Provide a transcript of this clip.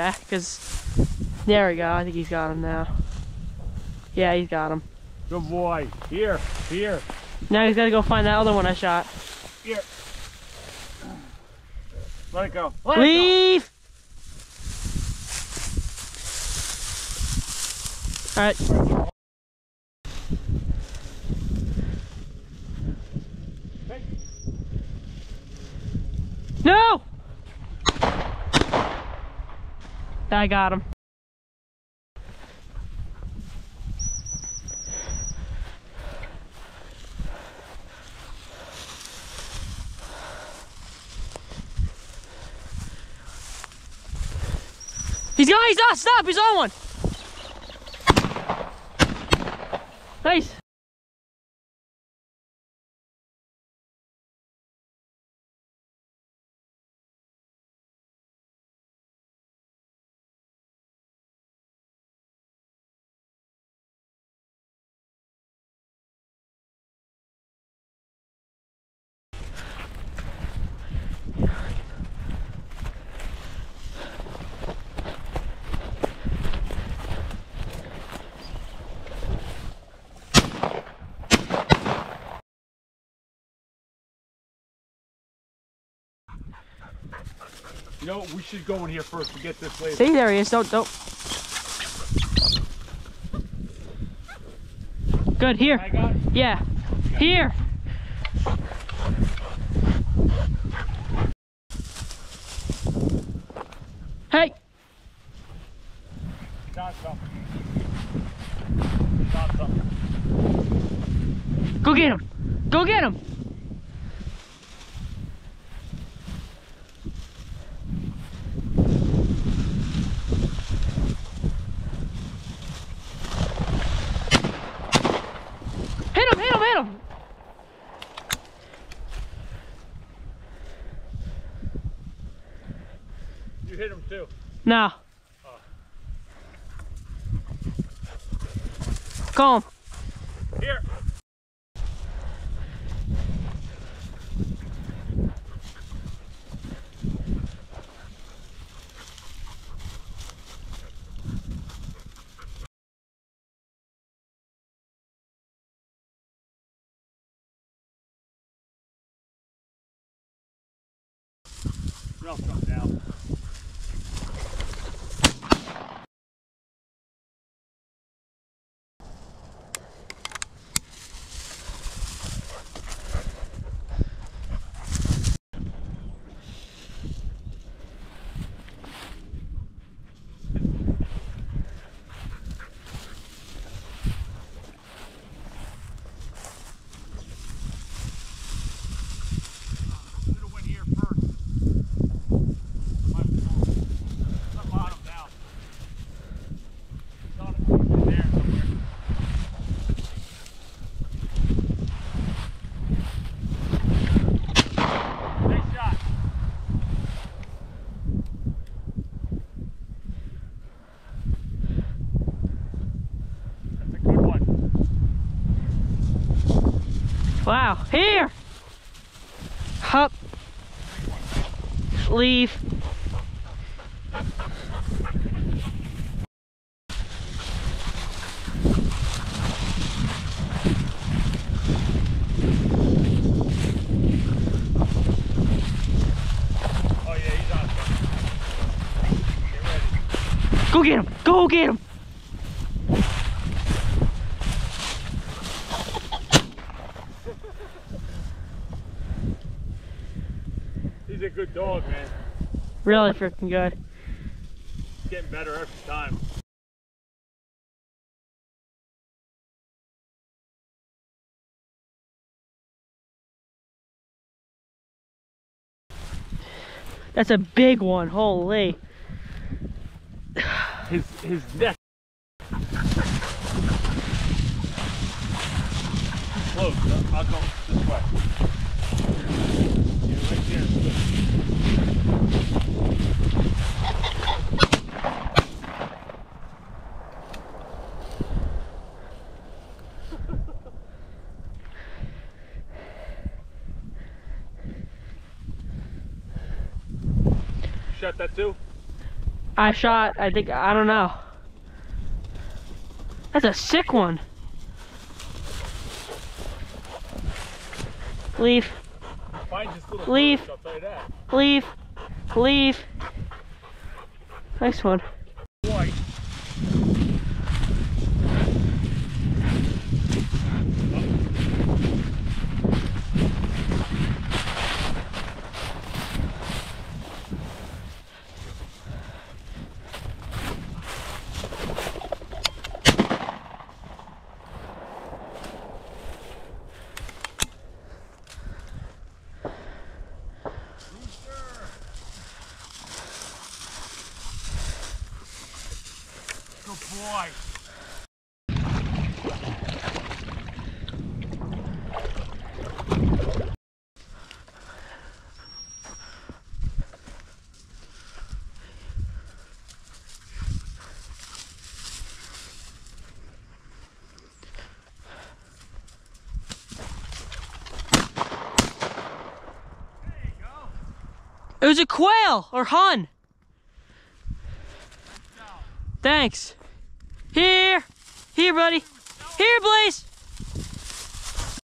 Yeah, because there we go. I think he's got him now. Yeah, he's got him. Good boy. Here, here, Now he's got to go find that other one I shot. here. Let it go. Let it Leave! Alright. No! I got him. He's got, he's not, stop, he's on one. Nice. You know, we should go in here first. We get this later. See, there he is. Don't, don't. Good, here. I got it. Yeah. Here. Hey. Got something. Got something. Go get him. Go get him. Hit him, hit him, hit him. You hit him too. No. Oh. Call him. Here. Come down. Should've went here first. My fault. The bottom down. He's on it. There somewhere. Nice shot. That's a good one. Wow. Here. Hup. Leave. Go get him. Go get him. He's a good dog, man. Really freaking good. He's getting better every time. That's a big one. Holy. His his neck. Close. I'll go this way. Yeah, right there. Shot that too? I shot, I think, I don't know. That's a sick one. Leave, Find this little Leave. bird, Good boy. It was a quail or hun. Thanks. Here, here, buddy. Here, Blaze.